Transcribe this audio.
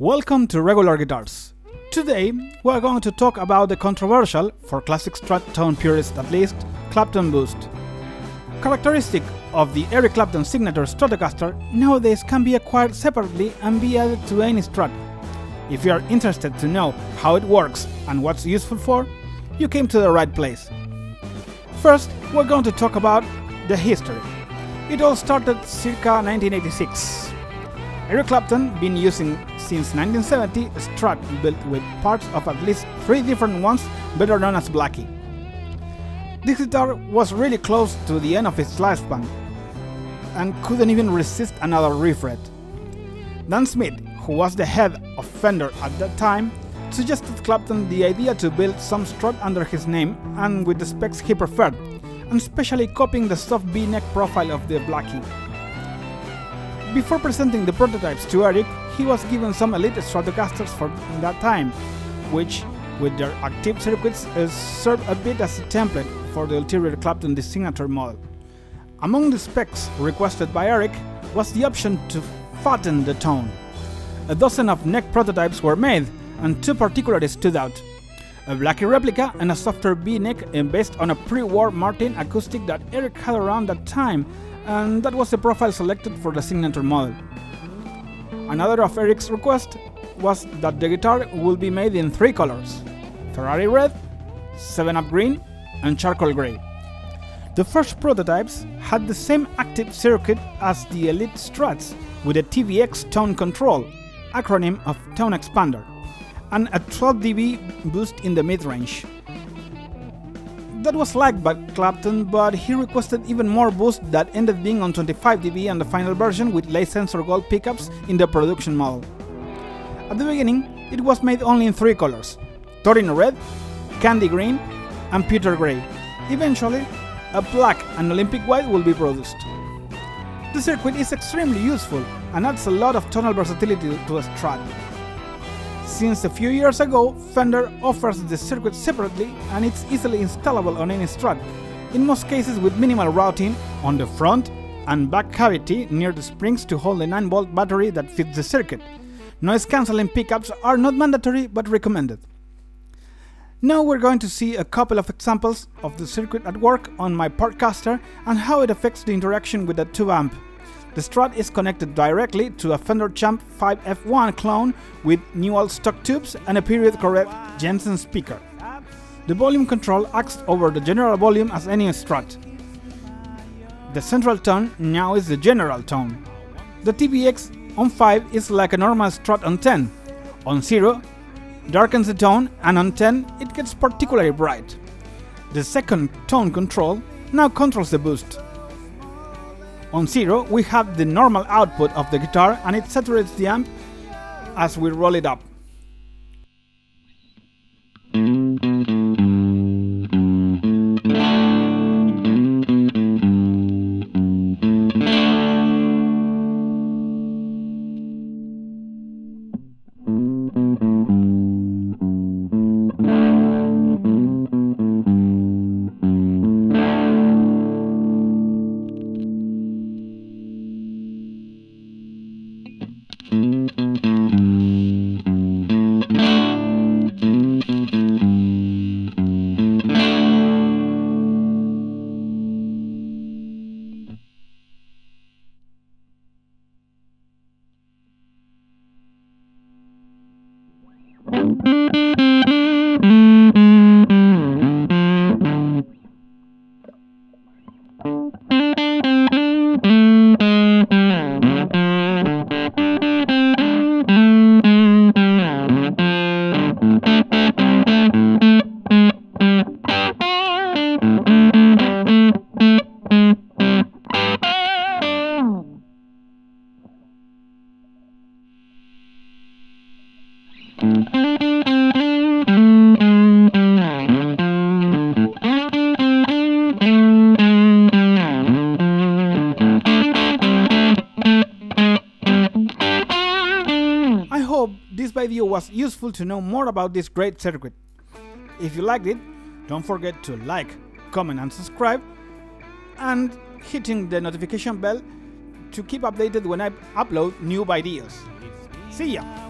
Welcome to Regular Guitars. Today we are going to talk about the controversial, for classic Strat tone purists at least, Clapton Boost. Characteristic of the Eric Clapton signature Stratocaster nowadays can be acquired separately and be added to any Strat. If you are interested to know how it works and what's useful for, you came to the right place. First, we're going to talk about the history. It all started circa 1986 Eric Clapton been using since 1970 a Strat built with parts of at least three different ones better known as Blackie. This guitar was really close to the end of its lifespan and couldn't even resist another refret. Dan Smith, who was the head of Fender at that time, suggested Clapton the idea to build some Strat under his name and with the specs he preferred, and especially copying the soft V-neck profile of the Blackie. Before presenting the prototypes to Eric, he was given some elite Stratocasters for that time, which, with their active circuits, served a bit as a template for the ulterior Clapton signature model. Among the specs requested by Eric was the option to fatten the tone. A dozen of neck prototypes were made, and two particularly stood out. A Blackie replica and a softer V-neck eh, based on a pre-war Martin acoustic that Eric had around that time and that was the profile selected for the signature model. Another of Eric's requests was that the guitar will be made in three colors Ferrari red, 7 Up green, and charcoal grey. The first prototypes had the same active circuit as the Elite Strats with a TBX tone control, acronym of tone expander, and a 12 dB boost in the mid range that was liked by Clapton, but he requested even more boost that ended being on 25 dB on the final version with Lace Sensor Gold pickups in the production model. At the beginning, it was made only in three colors Torino red, candy green, and pewter grey. Eventually, a black and Olympic white will be produced. The circuit is extremely useful and adds a lot of tonal versatility to a Strat. Since a few years ago, Fender offers the circuit separately and it's easily installable on any Strat, in most cases with minimal routing on the front and back cavity near the springs to hold the 9V battery that fits the circuit. Noise cancelling pickups are not mandatory but recommended. Now we're going to see a couple of examples of the circuit at work on my Partcaster and how it affects the interaction with the tube amp. The Strat is connected directly to a Fender Champ 5F1 clone with new old stock tubes and a period correct Jensen speaker. The volume control acts over the general volume as any Strat. The central tone now is the general tone. The TBX on 5 is like a normal Strat on 10. On 0, darkens the tone and on 10 it gets particularly bright. The second tone control now controls the boost. On 0 we have the normal output of the guitar and it saturates the amp as we roll it up. Hope this video was useful to know more about this great circuit. If you liked it, don't forget to like, comment and subscribe and hitting the notification bell to keep updated when I upload new videos. See ya!